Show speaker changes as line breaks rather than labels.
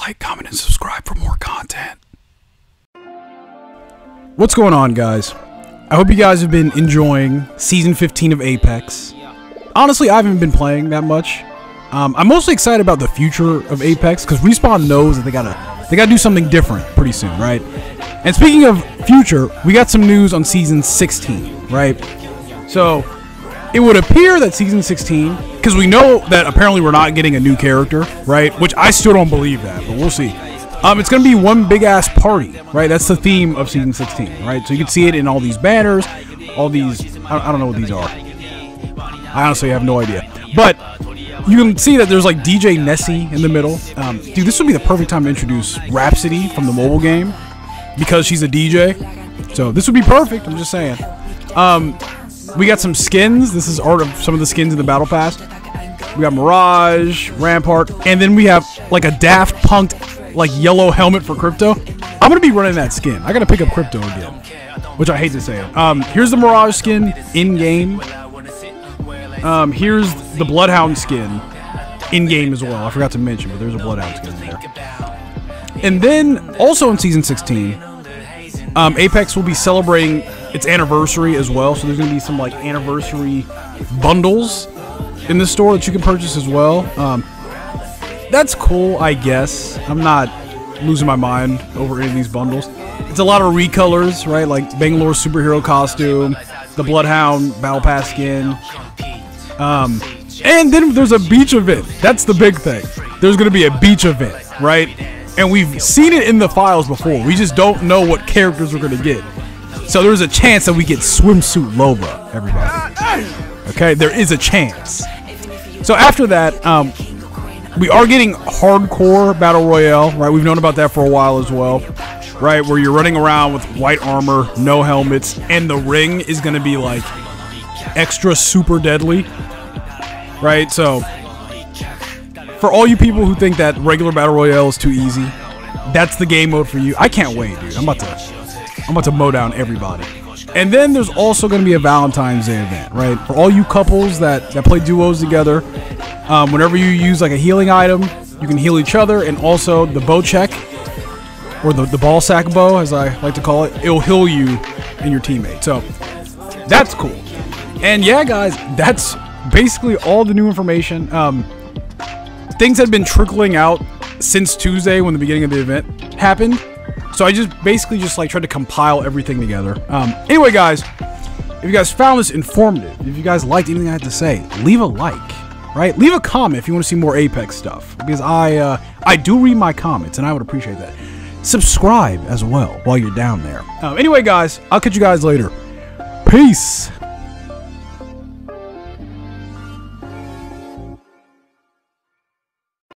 Like, comment, and subscribe for more content. What's going on, guys? I hope you guys have been enjoying Season 15 of Apex. Honestly, I haven't been playing that much. Um, I'm mostly excited about the future of Apex because Respawn knows that they gotta they gotta do something different pretty soon, right? And speaking of future, we got some news on Season 16, right? So it would appear that Season 16, because we know that apparently we're not getting a new character, right? Which I still don't believe that, but we'll see. Um, it's going to be one big ass party, right? That's the theme of season 16, right? So you can see it in all these banners, all these. I, don't know what these are. I honestly have no idea. But you can see that there's like DJ Nessie in the middle. Um, dude, this would be the perfect time to introduce Rhapsody from the mobile game because she's a DJ. So this would be perfect. I'm just saying. Um, we got some skins. This is art of some of the skins in the battle pass. We got Mirage, Rampart, and then we have like a Daft Punk like yellow helmet for crypto. I'm gonna be running that skin. I gotta pick up crypto again, which I hate to say. Um, here's the Mirage skin in game. Um, here's the Bloodhound skin in game as well. I forgot to mention, but there's a Bloodhound skin in there. And then also in season 16, um, Apex will be celebrating its anniversary as well. So there's gonna be some like anniversary bundles in the store that you can purchase as well. Um, that's cool, I guess. I'm not losing my mind over any of these bundles. It's a lot of recolors, right? Like Bangalore superhero costume, the Bloodhound Battle Pass skin. Um, and then there's a beach event. That's the big thing. There's going to be a beach event, right? And we've seen it in the files before. We just don't know what characters we're going to get. So there's a chance that we get swimsuit Loba, everybody. Okay, there is a chance. So after that, um, we are getting hardcore battle royale, right? We've known about that for a while as well, right? Where you're running around with white armor, no helmets, and the ring is going to be like extra super deadly, right? So for all you people who think that regular battle royale is too easy, that's the game mode for you. I can't wait, dude. I'm about to, I'm about to mow down everybody. And then there's also going to be a Valentine's Day event, right? For all you couples that that play duos together, um, whenever you use like a healing item, you can heal each other, and also the Bocek, or the, the ball sack bow, as I like to call it, it'll heal you and your teammate. So that's cool. And yeah, guys, that's basically all the new information. Um, things had been trickling out since Tuesday when the beginning of the event happened. So I just basically just like tried to compile everything together. Um, anyway, guys, if you guys found this informative, if you guys liked anything I had to say, leave a like right? Leave a comment if you want to see more Apex stuff because I uh, I do read my comments and I would appreciate that. Subscribe as well while you're down there. Um, anyway, guys, I'll catch you guys later. Peace.